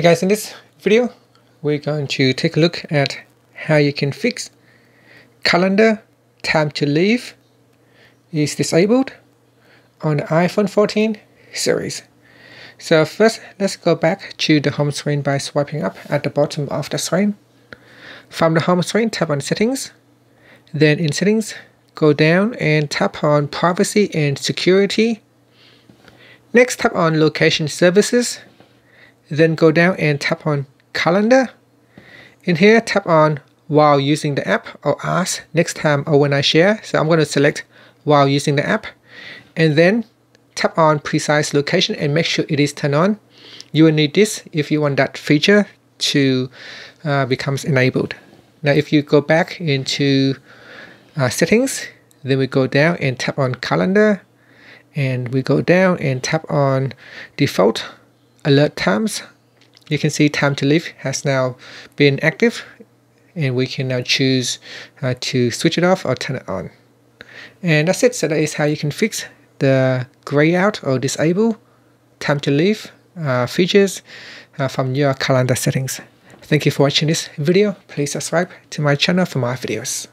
Hey guys, in this video, we're going to take a look at how you can fix calendar time to leave is disabled on the iPhone 14 series. So first, let's go back to the home screen by swiping up at the bottom of the screen. From the home screen, tap on settings. Then in settings, go down and tap on privacy and security. Next, tap on location services then go down and tap on calendar. In here, tap on while using the app or ask next time or when I share. So I'm going to select while using the app and then tap on precise location and make sure it is turned on. You will need this if you want that feature to uh, becomes enabled. Now if you go back into uh, settings, then we go down and tap on calendar and we go down and tap on default alert times. You can see time to leave has now been active and we can now choose uh, to switch it off or turn it on. And that's it. So that is how you can fix the gray out or disable time to leave uh, features uh, from your calendar settings. Thank you for watching this video. Please subscribe to my channel for more videos